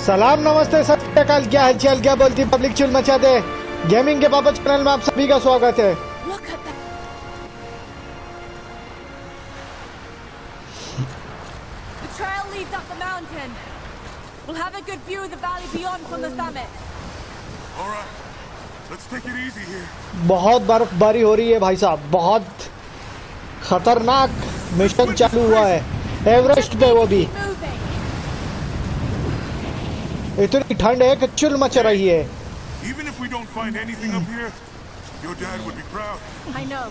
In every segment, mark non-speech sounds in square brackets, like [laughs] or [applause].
सलाम नमस्ते सत्याकाल क्या हलचल क्या बोलती पब्लिक चुल मचा गेमिंग के पापा चैनल में आप सभी का स्वागत है। बहुत बर्फबारी हो रही है भाई साहब। बहुत खतरनाक मिशन चालू हुआ है। एवरेस्ट पे वो भी. इतनी ठंड है कि चुल मच रही है Even if we don't find anything up here, your dad would be proud. I know,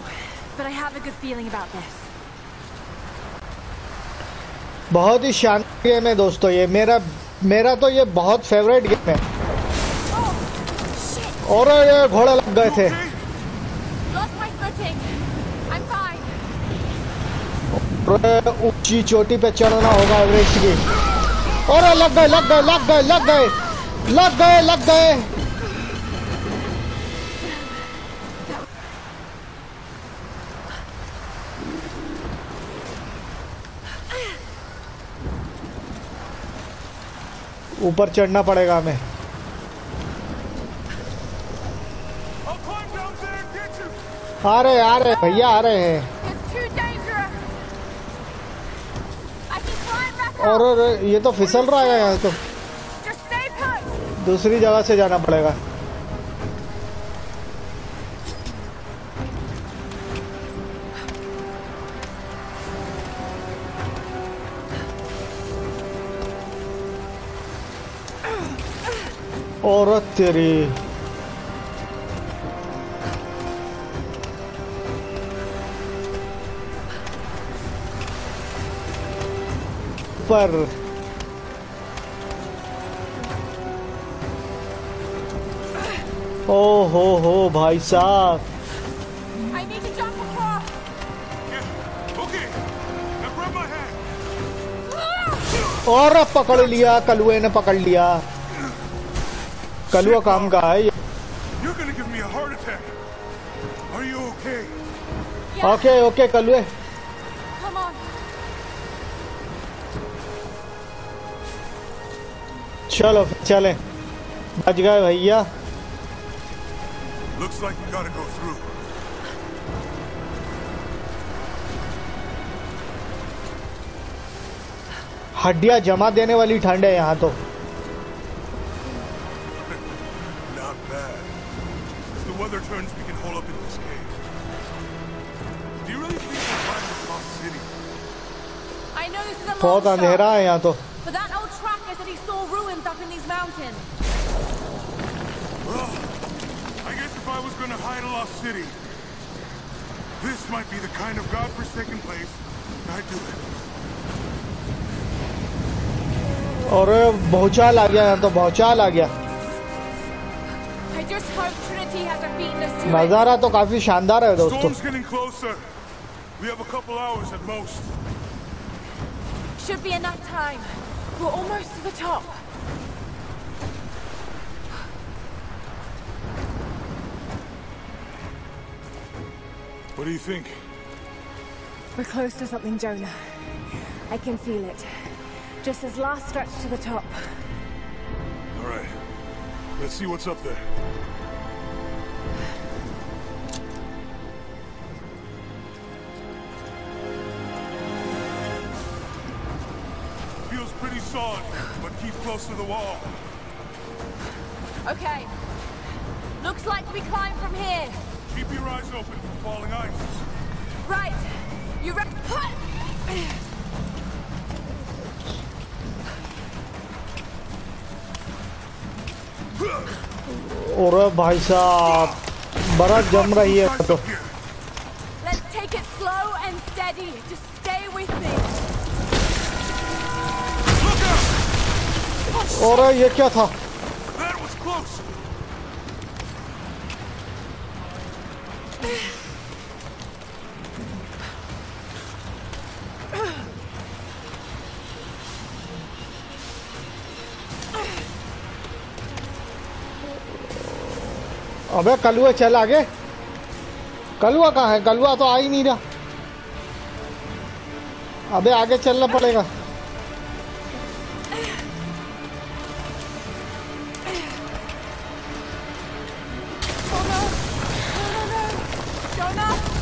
but I have a good feeling about this. बहुत ही शानदार गेम है दोस्तों ये मेरा मेरा तो ये बहुत फेवरेट गेम है Oh, और ये घोड़े लग गए थे ऊँची चोटी पे चढ़ना होगा एवरेस्ट की और लग गए लग गए लग गए लग गए लग गए लग गए ऊपर चढ़ना पड़ेगा हमें. आ रहे आ रहे भैया आ रहे हैं और ये तो फिसल रहा है यहाँ तो. दूसरी जगह से जाना पड़ेगा। औरत तेरी। ऊपर ओ हो हो भाई साहब। और अब पकड़ लिया कलुए ने पकड़ लिया। कलुआ काम का है ओके ओके कलुए। चलो चले। बच गए भैया। हड्डियाँ जमा देने वाली ठंड है यहाँ तो। [laughs] बहुत अंधेरा है यहाँ तो। tracker said he saw ruins up in these mountains. Well, I guess if I was gonna hide a lost city, this might be the kind of godforsaken place I'd do it. और भौचाल आ गया यहाँ तो भौचाल आ गया I just hope Trinity hasn't beaten us to it. नज़ारा तो काफी शानदार है दोस्तों Storm's getting closer. We have a couple hours at most. Should be enough time. We're almost to the top. What do you think? We're close to something, Jonah. I can feel it. Just this last stretch to the top. All right. Let's see what's up there. pretty solid, but keep close to the wall. Okay. Looks like we climb from here. Keep your eyes open for falling ice. Right. You ready? और भाई साहब बर्फ जम रही है यहाँ तो और ये क्या था अबे कलुआ चल आगे कलुआ कहाँ है कलुआ तो आ ही नहीं रहा अबे आगे चलना पड़ेगा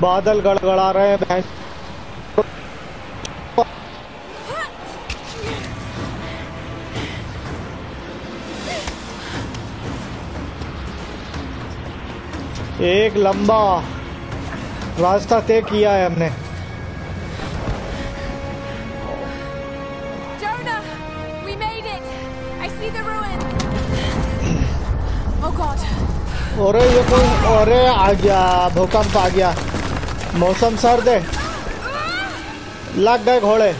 बादल गड़गड़ा रहे हैं भैंस एक लंबा रास्ता तय किया है हमने! Oh! अरे ये कोई अरे आ गया भूकंप आ गया मौसम सर्द। है लग गए घोड़े।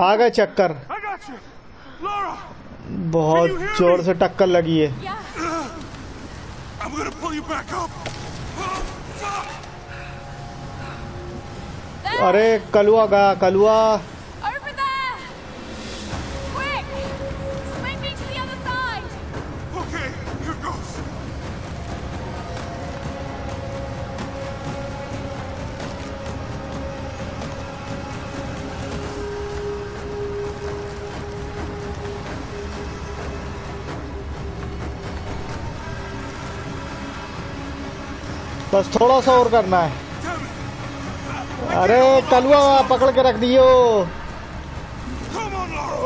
आ गए चक्कर। बहुत ज़ोर से टक्कर लगी है। अरे, कलुआ गया, कलुआ। बस थोड़ा सा और करना है। अरे कलुआ पकड़ के रख दियो।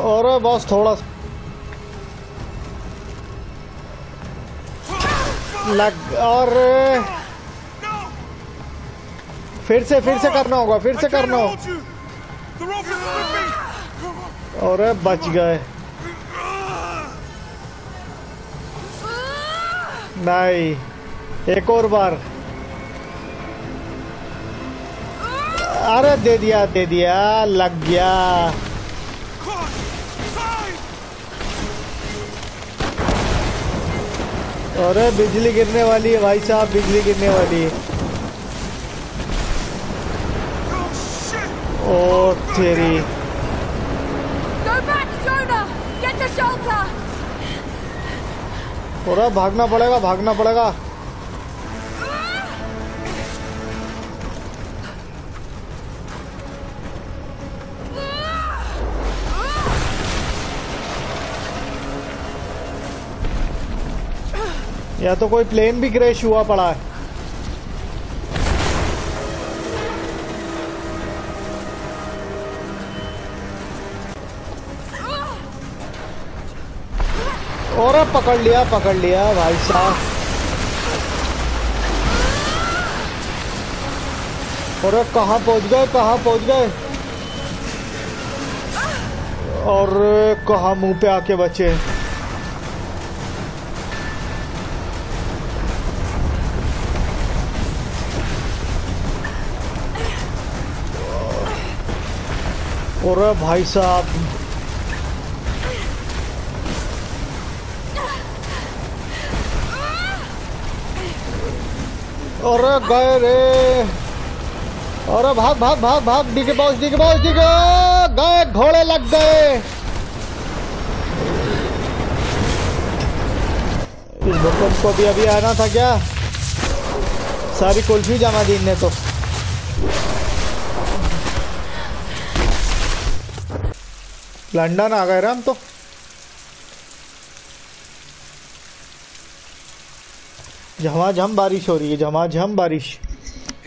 और बस थोड़ा सा। लग, और फिर से फिर से करना होगा, फिर से करना होगा. और बच गए। नहीं, एक और बार। अरे दे दिया दे दिया लग गया। अरे बिजली गिरने वाली है भाई साहब बिजली गिरने वाली है। ओ तेरी! और भागना पड़ेगा भागना पड़ेगा। या तो कोई प्लेन भी क्रैश हुआ पड़ा है। और पकड़ लिया पकड़ लिया भाई साहब। और कहाँ पहुँच गए, कहाँ पहुँच गए? और कहाँ मुँह पे आके बचे? और भाई साहब? अरे गए रे। अरे भाग भाग भाग भाग डिगे बॉस डिगे बॉस डिगे गए, घोड़े लग गए। इस भूकंप को भी अभी आना था क्या? सारी कुल्फी जमा दी ने तो। लंदन आ गए रे हम तो झमाझम बारिश हो रही है झमाझम बारिश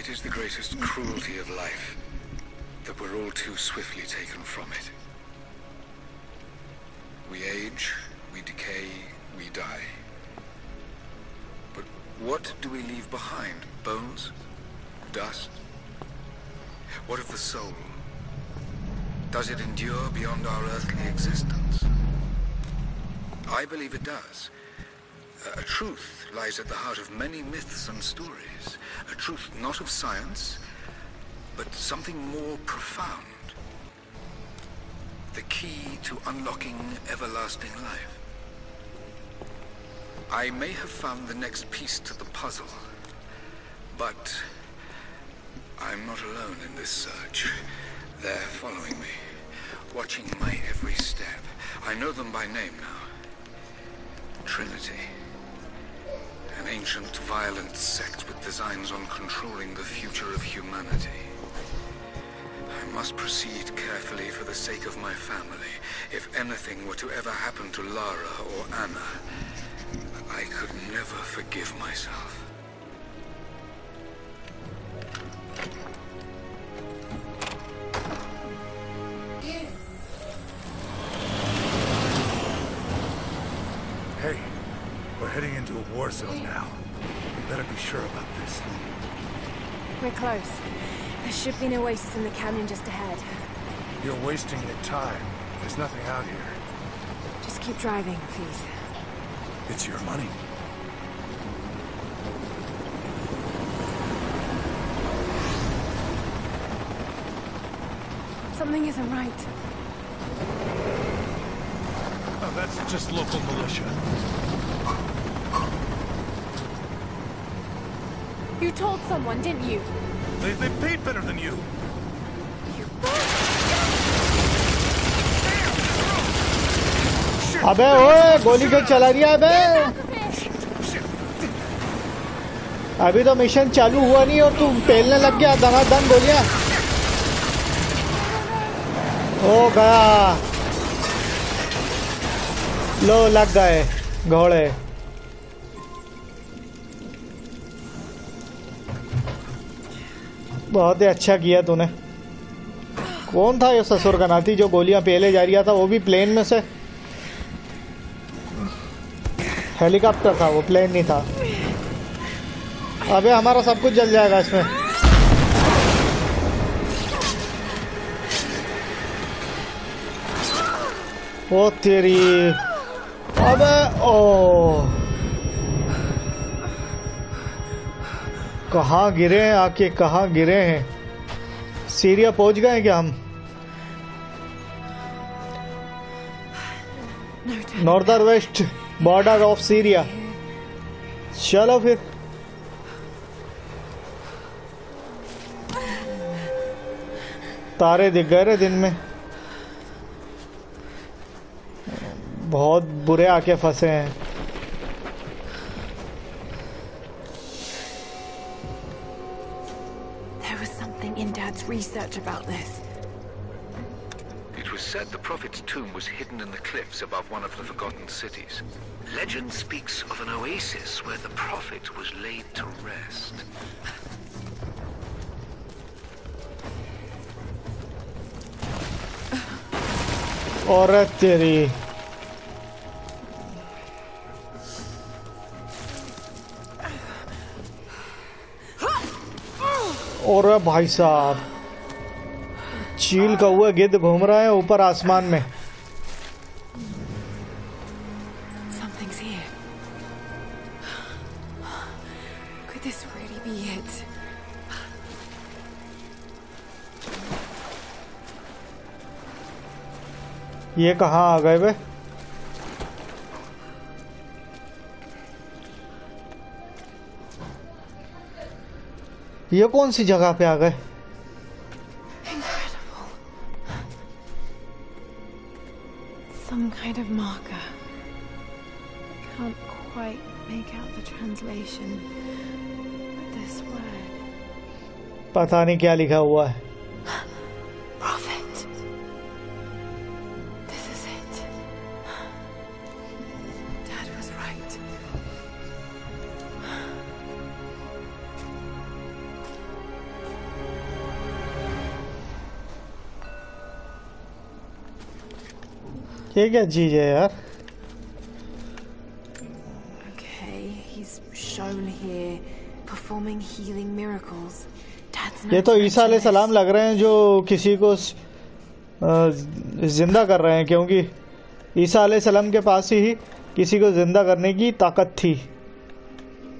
It is the greatest cruelty of life that we're all too swiftly taken from it. We age, we decay, we die. But what do we leave behind? Bones? Dust? What of the soul? Does it endure beyond our earthly existence? I believe it does. A truth lies at the heart of many myths and stories. A truth not of science, but something more profound. The key to unlocking everlasting life. I may have found the next piece to the puzzle, but I'm not alone in this search. They're following me, watching my every step. I know them by name now. Trinity. An ancient, violent sect with designs on controlling the future of humanity. I must proceed carefully for the sake of my family. If anything were to ever happen to Lara or Anna, I could never forgive myself. Heading into a war zone now. We better be sure about this. We're close. There should be an oasis in the canyon just ahead. You're wasting your time. There's nothing out here. Just keep driving, please. It's your money. Something isn't right. Oh, that's just local militia. You told someone, didn't you? They, they paid better than you. अबे ओए गोली क्यों चला रही है अबे? अभी तो मिशन चालू हुआ नहीं और तू पेलने लग गया दनादन गोलियाँ हो गया। लो लग गए घोड़े। बहुत ही अच्छा किया तूने। कौन था ये ससुर का नाती जो गोलियाँ पहले जा रहा था? वो भी प्लेन में से? हेलीकॉप्टर था, वो प्लेन नहीं था। अबे हमारा सब कुछ जल जाएगा इसमें। ओ तेरी। अबे ओ। कहाँ गिरे हैं, आके कहाँ गिरे हैं? सीरिया पहुँच गए क्या हम? Northern west, border of Syria. चलो फिर। तारे दिख गए दिन में। बहुत बुरे आके फंसे हैं। research about this. It was said the Prophet's tomb was hidden in the cliffs above one of the forgotten cities. Legend speaks of an oasis where the Prophet was laid to rest. औरत तेरी और भाई साहब चील का हुआ गिद्ध घूम रहा है ऊपर आसमान में? ये कहाँ आ गए वे? ये कौन सी जगह पे आ गए? make out the translation. But this word. पता नहीं क्या लिखा हुआ है Prophet. This is it. Dad was right. ये क्या चीज है यार ये तो ईसा सलाम लग रहे हैं जो किसी को ज़िंदा कर रहे हैं क्योंकि ईसा सलाम के पास ही किसी को ज़िंदा करने की ताकत थी।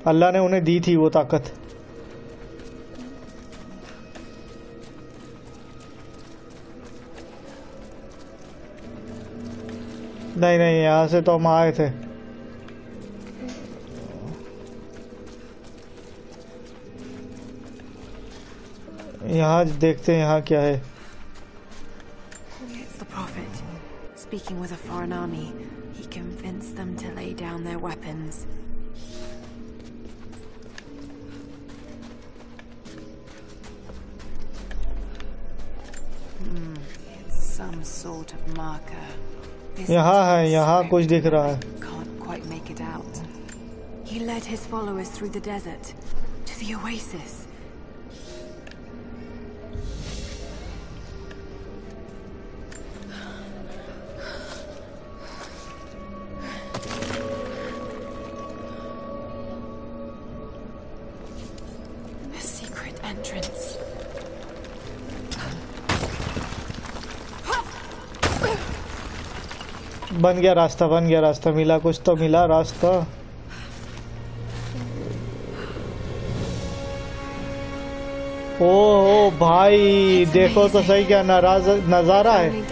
अल्लाह ने उन्हें दी थी वो ताकत। नहीं नहीं यहाँ से तो हम आए थे। यहाँ देखते हैं यहाँ क्या है It's the Prophet. Speaking with a foreign army, he convinced them to lay down their weapons. Hmm, it's some sort of marker. This यहाँ है is यहाँ script, कुछ दिख रहा है Can't quite make it out. He led his followers through the desert to the oasis. बन गया रास्ता बन गया रास्ता मिला कुछ तो मिला रास्ता। ओ ओ भाई देखो तो सही क्या नाराज़ नज़ारा है.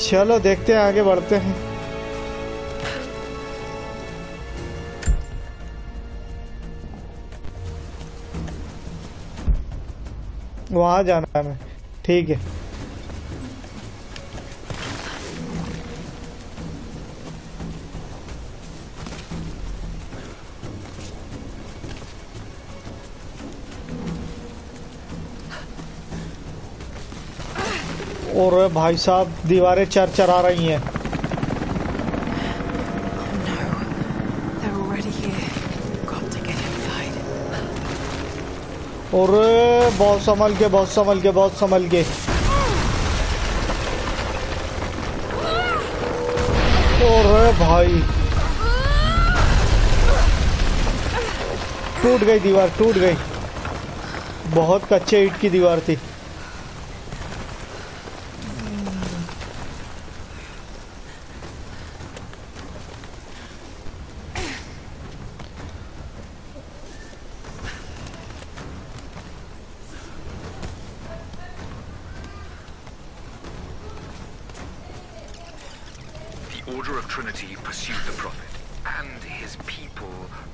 चलो देखते हैं आगे बढ़ते हैं। वहाँ जाना है हमें। ठीक है। और भाई साहब दीवारें चर चरा रही हैं. और बहुत संभल के बहुत संभल के बहुत संभल के। और भाई टूट गई दीवार टूट गई। बहुत कच्चे ईट की दीवार थी।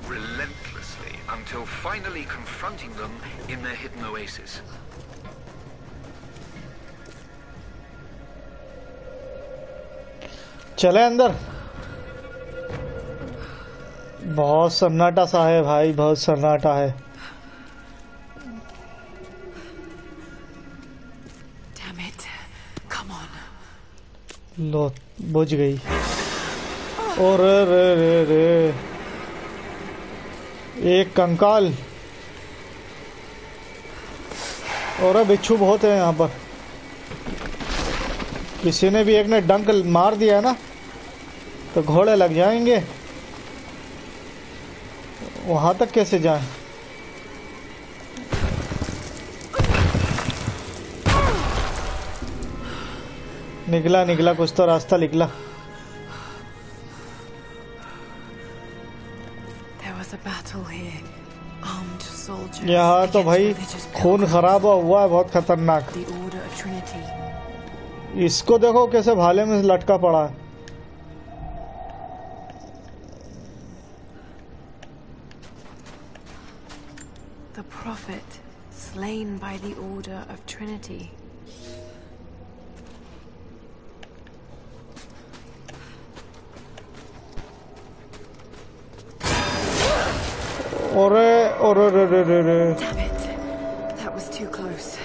Relentlessly until finally confronting them in their hidden oasis. चले अंदर बहुत सन्नाटा सा है भाई बहुत सन्नाटा है Damn it. Come on. लो बुझ गई और रे रे रे रे एक कंकाल। और बिच्छू बहुत है यहाँ पर। किसी ने भी एक ने डंक मार दिया ना तो घोड़े लग जाएँगे। वहाँ तक कैसे जाएँ? निकला निकला, कुछ तो रास्ता निकला। यहाँ तो भाई खून. खराब हुआ है बहुत खतरनाक. इसको देखो कैसे भाले में लटका पड़ा है The Prophet, slain by the Order of Trinity. और रे रे रे रे Damn it. That was too close.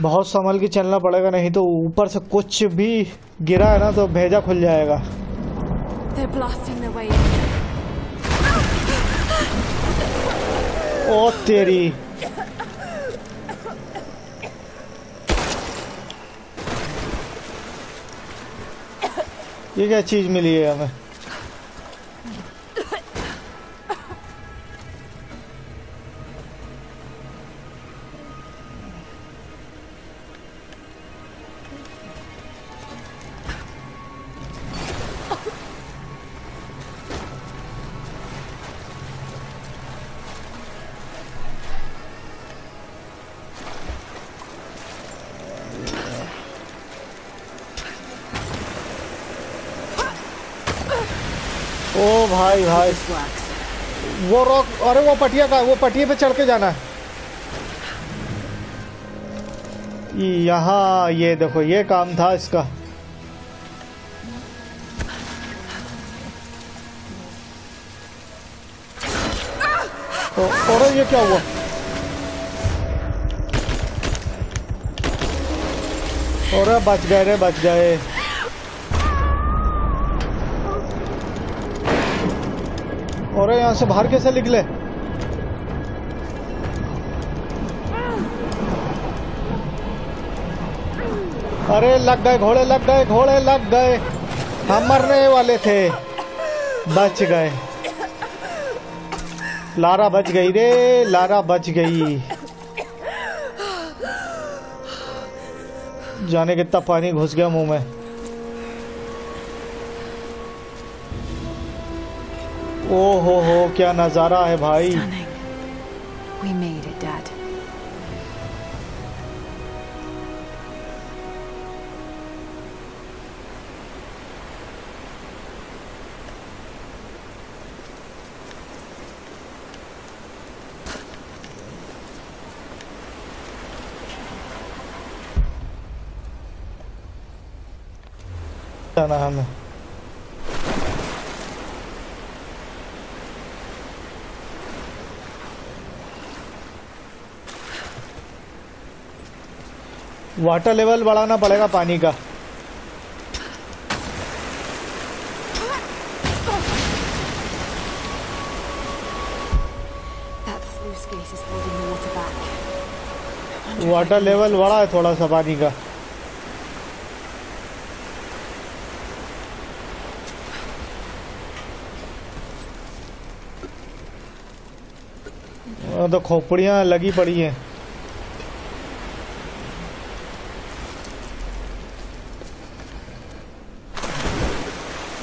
बहुत संभल के चलना पड़ेगा नहीं तो ऊपर से कुछ भी गिरा है ना तो भेजा खुल जाएगा They're blasting their way in. ओ तेरी ये क्या चीज मिली है हमें भाई वो रॉक अरे वो पटिया का वो पटिया पे चढ़ के जाना है। यहाँ ये देखो ये काम था इसका। ओ, और ये क्या हुआ? और बच गए रे बच गए। और यहाँ से बाहर कैसे निकले? अरे, लग गए घोड़े, लग गए घोड़े, लग गए। हम मरने वाले थे। बच गए। लारा बच गई रे, लारा बच गई। जाने कितना पानी घुस गया मुँह में। ओ हो हो क्या नजारा है भाई Stunning. We made it, Dad. जाना हमें Water level बढ़ाना पड़ेगा पानी का। वाटर लेवल बड़ा है थोड़ा सा पानी का। तो खोपड़ियाँ लगी पड़ी हैं।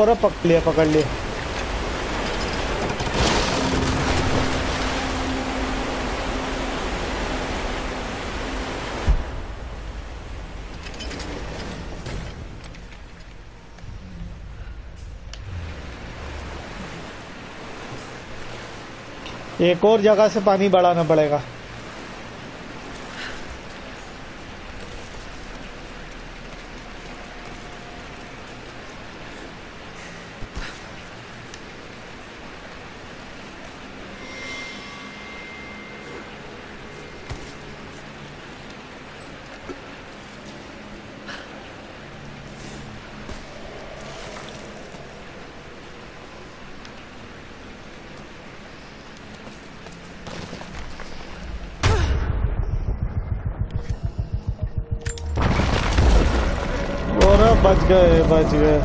और पकड़ लिया पकड़ लिया। एक और जगह से पानी बढ़ाना पड़ेगा और They're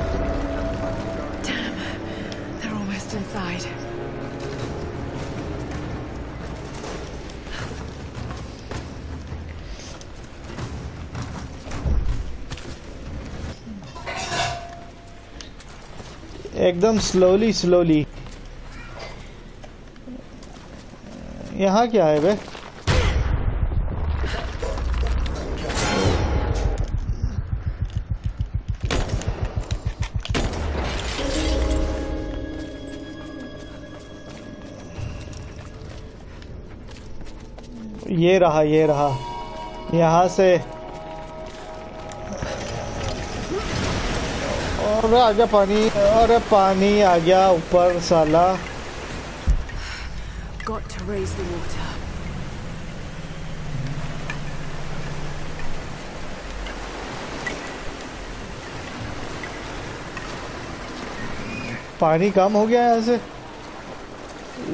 almost inside. एकदम स्लोली स्लोली यहाँ क्या है बे ये रहा ये रहा। यहाँ से। और आ गया पानी अरे पानी आ गया ऊपर साला। Got to raise the water. पानी कम हो गया यहाँ से।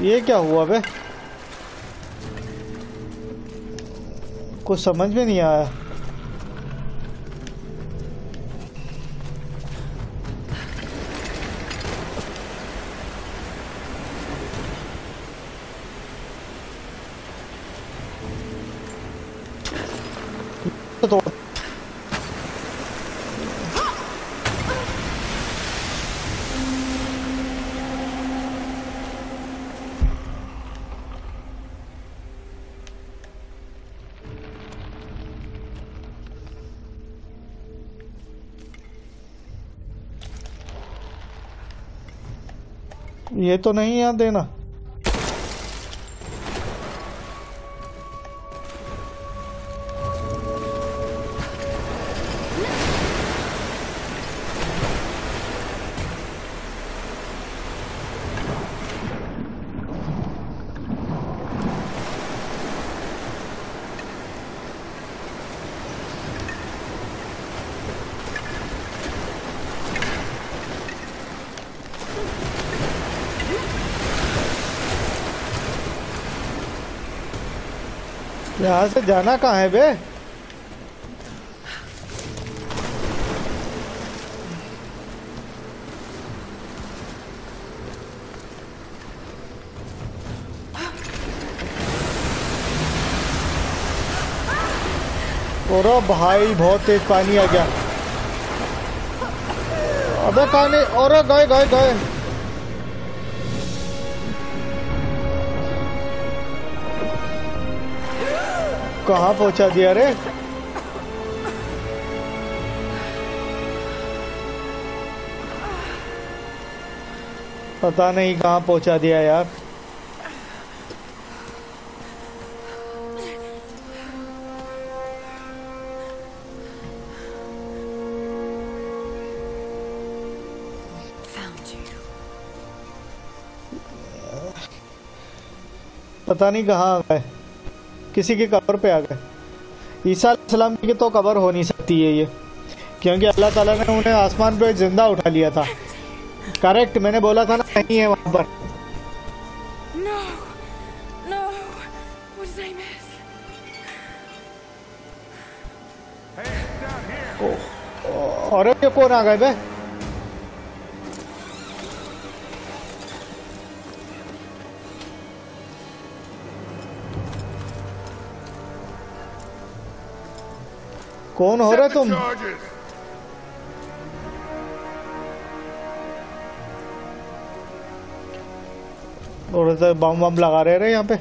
ये क्या हुआ बे? कुछ समझ में नहीं आया। तो ये तो नहीं यहाँ देना। यहाँ से जाना कहाँ है बे? और भाई, बहुत तेज पानी आ गया। अबे कहाँ नहीं? और गए गए गए। कहाँ पहुँचा दिया रे। पता नहीं कहाँ पहुँचा दिया यार। पता नहीं कहाँ आ गए किसी की कब्र पे आ गए ईसा सलाम की तो कब्र हो नहीं सकती है ये क्योंकि अल्लाह ताला ने उन्हें आसमान पे ज़िंदा उठा लिया था करेक्ट मैंने बोला था ना नहीं है वहाँ पर No! No! I और ये कौन आ गए बे कौन हो रहे तुम और तो बम बम लगा रहे रे यहाँ पे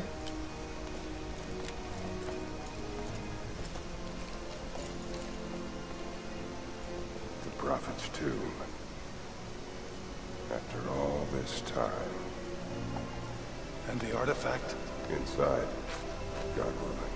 time. And the artifact? Inside. God willing.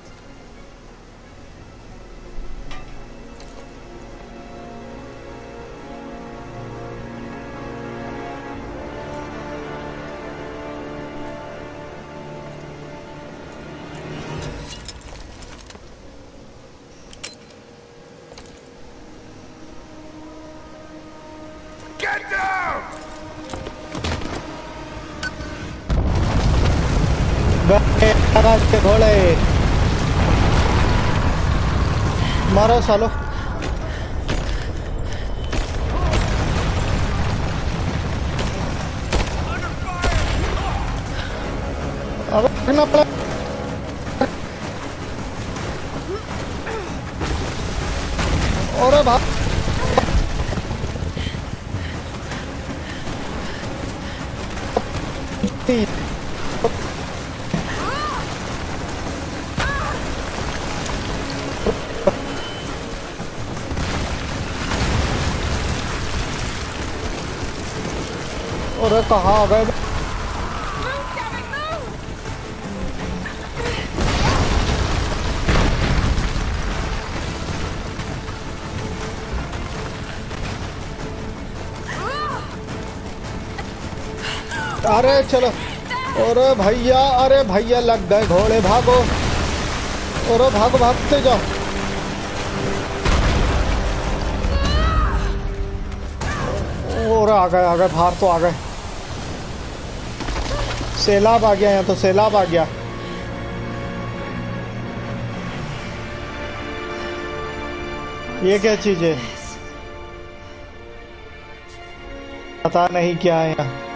महाराज के घोड़े मारो सालो अबे भागना और कहा आ गए? अरे चलो। अरे भैया अरे भैया, लग गए घोड़े भागो। अरे भागो, भागते जाओ। और आ गए आ गए, बाहर तो आ गए। सैलाब आ गया यहाँ तो सैलाब आ गया। ये क्या चीज़ है? पता नहीं क्या है यहाँ।